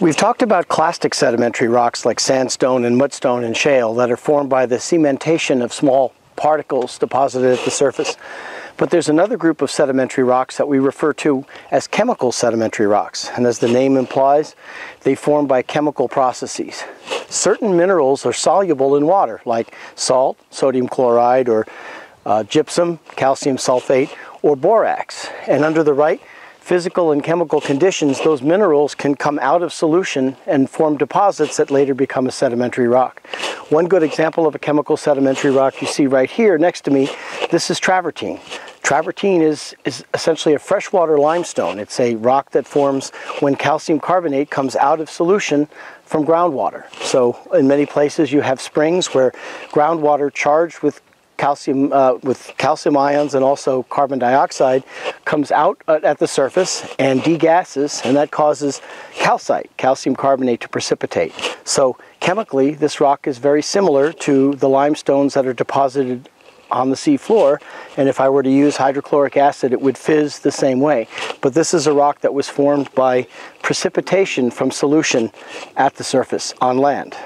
We've talked about clastic sedimentary rocks like sandstone and mudstone and shale that are formed by the cementation of small particles deposited at the surface. But there's another group of sedimentary rocks that we refer to as chemical sedimentary rocks. And as the name implies, they form by chemical processes. Certain minerals are soluble in water, like salt, sodium chloride, or uh, gypsum, calcium sulfate, or borax. And under the right physical and chemical conditions, those minerals can come out of solution and form deposits that later become a sedimentary rock. One good example of a chemical sedimentary rock you see right here next to me, this is travertine. Travertine is, is essentially a freshwater limestone. It's a rock that forms when calcium carbonate comes out of solution from groundwater. So in many places you have springs where groundwater charged with calcium uh, with calcium ions and also carbon dioxide comes out at the surface and degasses and that causes calcite calcium carbonate to precipitate. So chemically this rock is very similar to the limestones that are deposited on the sea floor and if I were to use hydrochloric acid it would fizz the same way. But this is a rock that was formed by precipitation from solution at the surface on land